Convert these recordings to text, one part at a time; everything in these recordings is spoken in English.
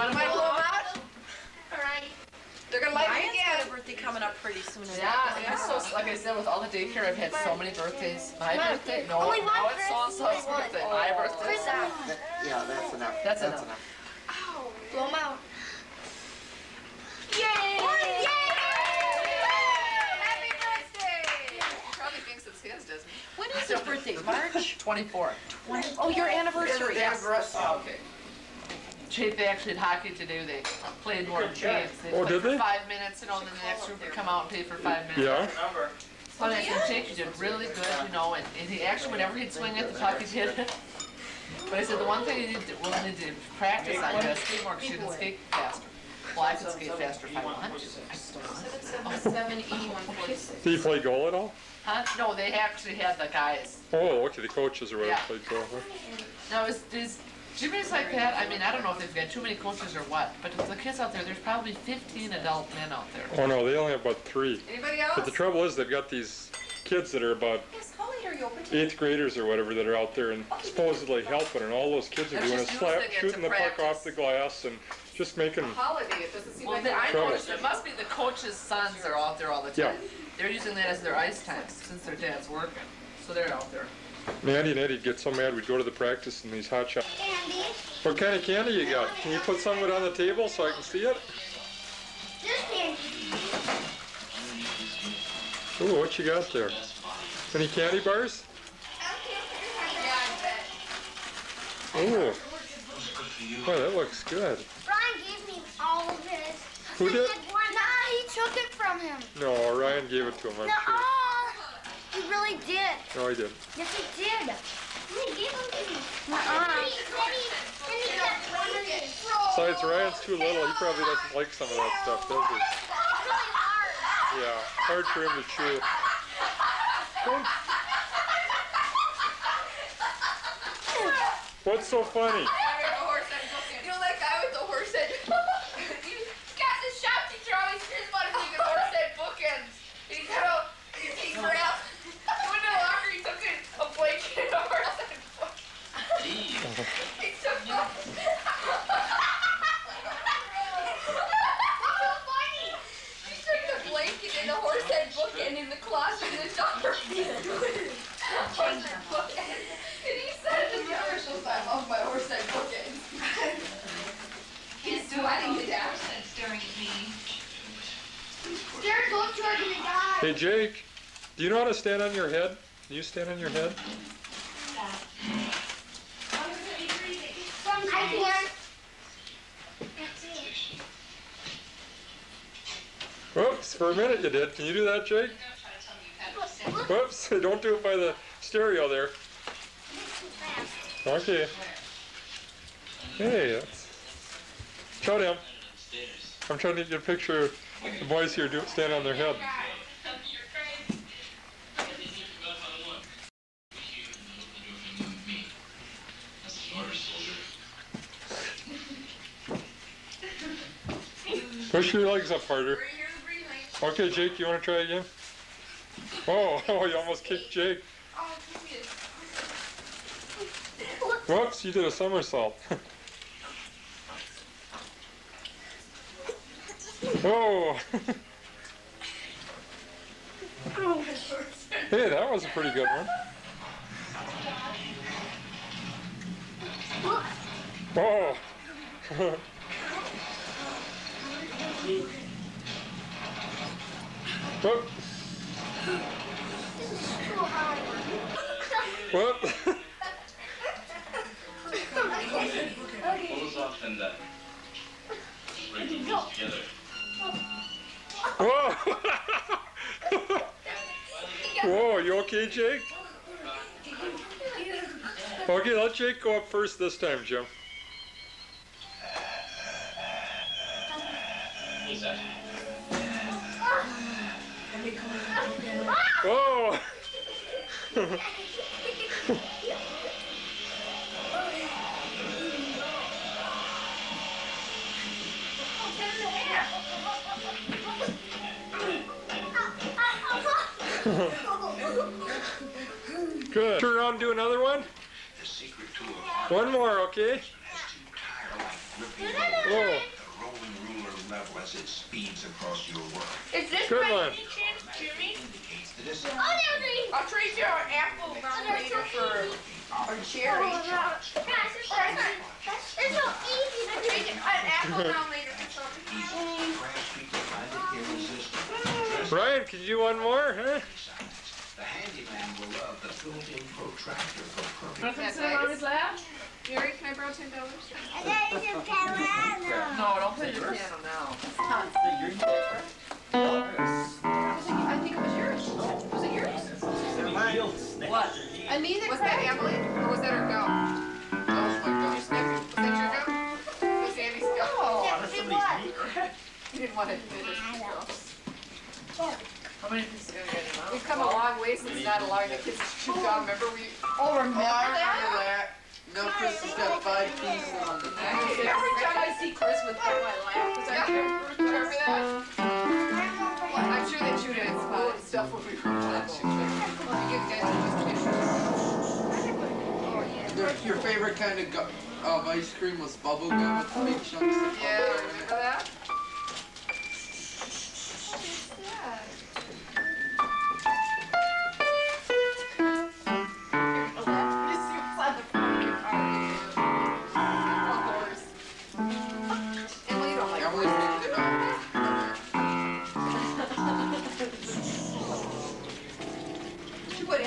wanna Might blow blow them 'em out? out? Alright. They're gonna light me Ryan's got a again. birthday coming up pretty soon. isn't? Yeah, so, like I said, with all the daycare, I've had so many birthdays. My birthday, no, only one now it's Chris, so-and-so's birthday, my birthday. Chris, uh, Yeah, that's enough. That's enough. blow 'em out. Yay! Yay! Happy birthday! Probably thinks it's his, doesn't he? When is his birthday? March? Twenty-four. Oh, your anniversary. Yes. Oh, okay. Jake, they actually had hockey to do, they played more games. They Oh, played did for they? five minutes, you know, and then the next group would come out and play for five minutes. Yeah? Number. But I said, Jake, you did really good, you know, and, and he actually, whenever he'd swing at the puck, he did it. But I said, the one thing you need to, we'll need to practice on, you gotta skate more, because you can skate faster. Well, I can skate faster if I want to. I just don't want to. Seven eighty-one forty-six. Did he play goal at all? Huh? No, they actually had the guys. Oh, okay, the coaches or whatever Yeah. played goal. huh? Now, is, is Jimmy's like that? I mean, I don't know if they've got too many coaches or what, but the kids out there, there's probably fifteen adult men out there. Oh, no, they only have about three. Anybody else? But the trouble is, they've got these kids that are about Yes, are you open to? eighth graders or whatever that are out there and supposedly helping, and all those kids are They're doing is just slap, using it to shooting the puck off the glass and just making, Holiday, it doesn't seem Well, like then I Trouble. noticed it must be the coaches' sons are out there all the time. Yeah. time. They're using that as their ice time since their dad's working, so they're out there. Mandy and Eddie'd get so mad, we'd go to the practice and these hot shots. Candy. What kind of candy you got? Can you put some of it on the table so I can see it? Just candy. Ooh, what you got there? Any candy bars? Ooh. Oh, that looks good. Brian gave me all of his. Who He did? Nah, he took it from him. No, Ryan gave it to him, I'm No, sure. He really did. No, he didn't. Yes, he did. He gave them to me. Uh-uh. Besides, Ryan's too little. He probably doesn't like some of that stuff, does he? Yeah, hard for him to chew. What's so funny? You know that guy with the horse head? he got the shop teacher always hears about him taking horse head bookends. And he got out, he, he grabbed, he went to the locker, he took a, a blanket and a horse head book. he took the... That's so funny. He took the blanket and the horse head bookend in the closet in the dogger. horse head bookend. And he said to the commercials, I love my horse head bookend. He's sweating to death. Scared go to her gonna die. Hey, Jake, do you know how to stand on your head? Can you stand on your head? I can. Whoops, for a minute you did. Can you do that, Jake? Whoops, don't do it by the stereo there. Okay. Hey, that's... Show them. I'm trying to get a picture of the boys here do, stand on their head. Push your legs up harder. Okay, Jake, you want to try again? Oh, oh, you almost kicked Jake. Whoops, you did a somersault. oh. hey, that was a pretty good one. Oh. Whoop. Whoop. Bring the knees together. Whoa. Whoa, you okay, Jake? Okay, let Jake go up first this time, Jim. What's that? Oh! Good. Turn around and do another one. The secret to One more, okay? has to tire like Gripping Whoa. The rolling ruler level as it speeds across your work. Is this Good by one. any chance Jimmy? Indicates the distance. I'll trade you an apple later for or cherry. Or it's not. I'll trade you an apple later for something. Easy. Crash people find it irresistible. Brian, can you do one more? Huh? The handyman will love the built-in protractor for perfect. Nothing sit on his lap? Jerry, can I borrow ten dollars? No, don't play the piano now. I think it was yours. Was it yours? What? Anita Was that Craig? Emily or was that her gum? Oh, that was my Your God. sniff? Was that your gum? Was Andy's gum. Oh, You didn't want to admit it. How many pieces did I get in We've come a long way since not allowing the kids to chew gum. Remember we? Oh, remember I that? remember that. No, Chris has got five pieces on the Every time I see Chris with gum, I laugh, because I can't Remember that? I'm sure they chewed it in school and stuff when we were watching. You guys just Their, your favorite kind of of um, ice cream was bubble gum with big chunks of Yeah, remember that?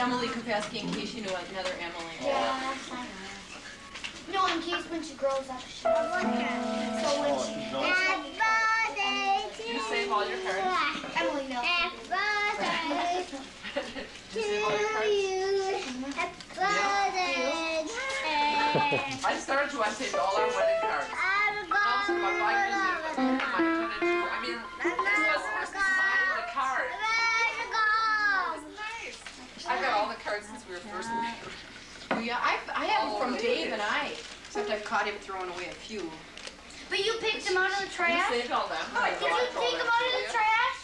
Emily Kapowski in case you knew another Emily. Yeah, I know. No, in case when she grows up, she will So when oh, she. Happy birthday to You save all your cards? Emily, no. Happy birthday Did you save all your you. Happy birthday. I started to, I saved all our wedding cards. Mom's about five years ago, I put it to, I mean, this was the first sign the card. Nice. I've got all the cards since we were first married. Oh, yeah, I, I have them Oh, from really? Dave and I, except I've caught him throwing away a few. But you picked them out of the You trash? saved all them. Oh, did you take them out of the trash?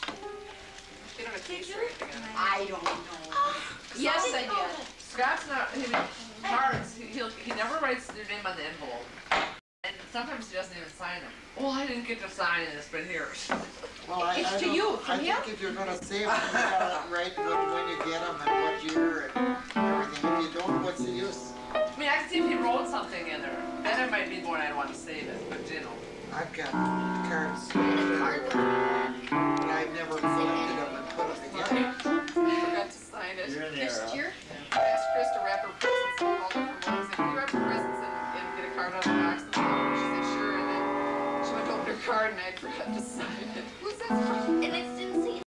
Get him a t-shirt again. I don't know. Ah, yes, I did. Scott's not, he, cards, he- he'll, he never writes their name on the envelope. And sometimes he doesn't even sign them. Well, I didn't get to sign this, but here. Well, I, It's I to you, from I him. think if you're gonna save them, you gotta write what, when you get them and what year and everything. If you don't, what's the use? I mean, I could see if he wrote something in there. Then it might be more I'd want to save it, but you know. I've got cards everywhere, but I've never collected them and put them together. Forgot to sign it. Just here? I